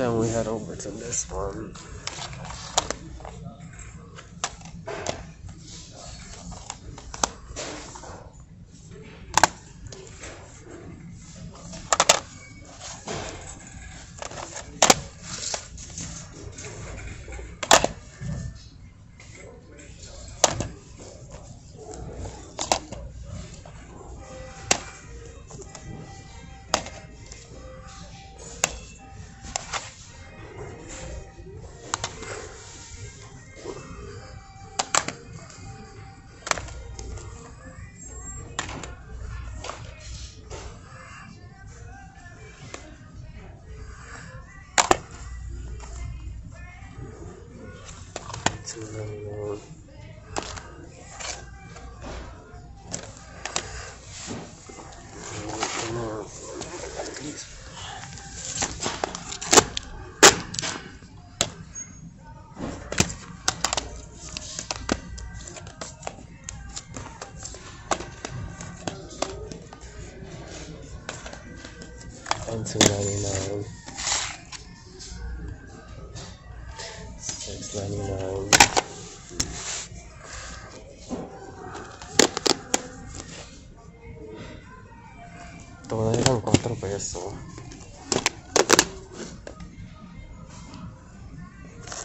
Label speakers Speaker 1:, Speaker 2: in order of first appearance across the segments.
Speaker 1: Then we head over to this one. And two ninety nine. Six ninety nine. Todas eran cuatro pesos.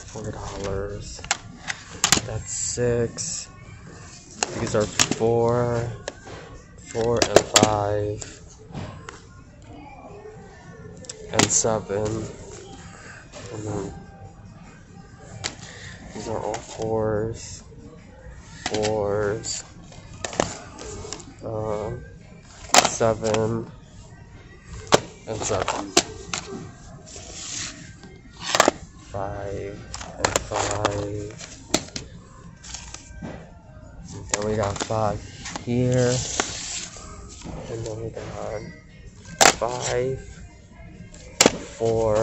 Speaker 1: Four dollars. That's six. These are four. Four and five. And seven. And then these are all fours. Fours. Um seven and seven. Five and five. And then we got five here. And then we got five, four,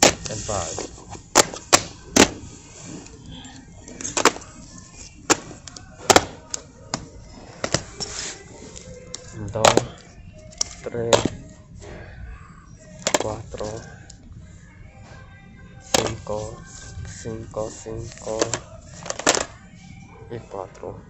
Speaker 1: and five. 2, 3, 4, 5, 5, 5 y 4.